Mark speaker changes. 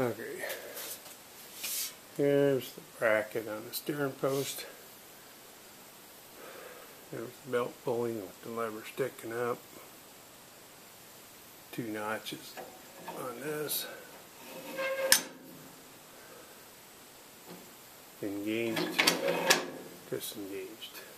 Speaker 1: Okay. Here's the bracket on the steering post. There's the belt pulley with the lever sticking up. Two notches on this. Engaged, disengaged.